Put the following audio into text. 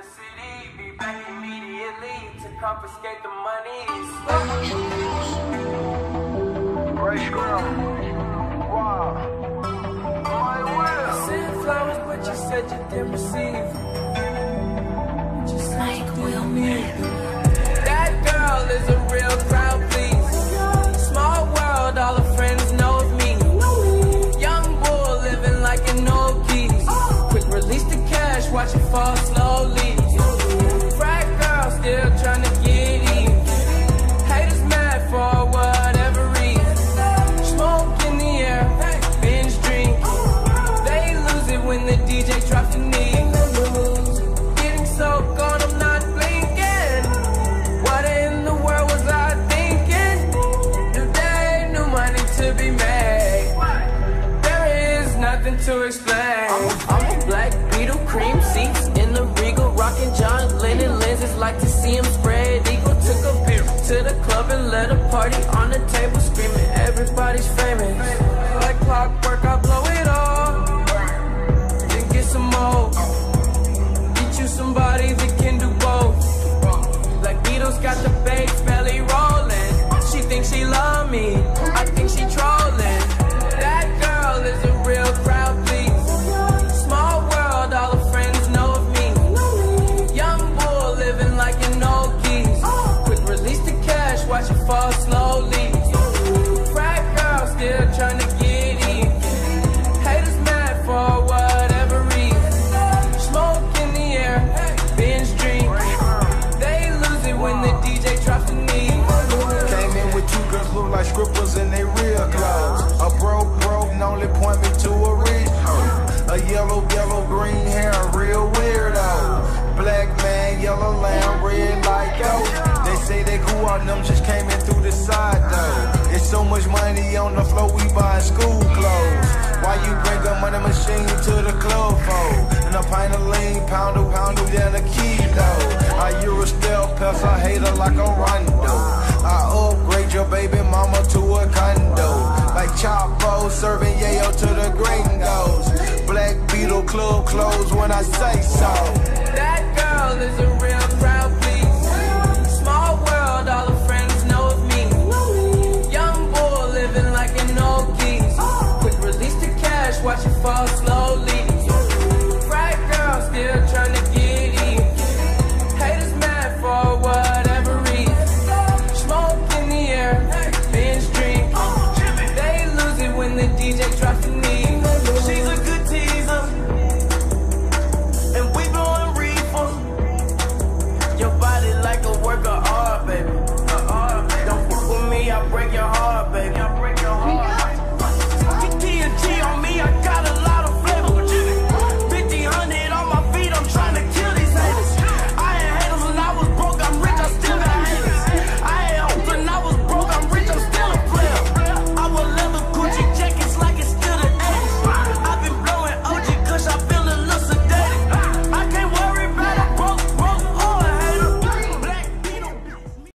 the city, be back immediately to confiscate the monies. Rae Sremmurd. Wow. My will. Sent flowers, but you said you didn't receive. Just Mike will me. That girl is a real crowd, please. Small world, all her friends know me. Young bull living like an old geese. Quick release the cash, watch it fall slowly. Like to see him spread eagle. Took a beer to the club and let a party on the table, screaming everybody's famous. Like clockwork, I blow it yellow, yellow, green hair, real weirdo. Black man, yellow lamb, red like yo. They say they grew out, them just came in through the side though. It's so much money on the floor, we buying school clothes. Why you bring a money machine to the club for? And a pint of lean, pound a pound of then a kilo. I Euro still pest, I hate her like a rondo. I upgrade your baby mama to a condo. Like Chapo serving yayo to the gringos. Black Beatle club closed when I say so. That girl is a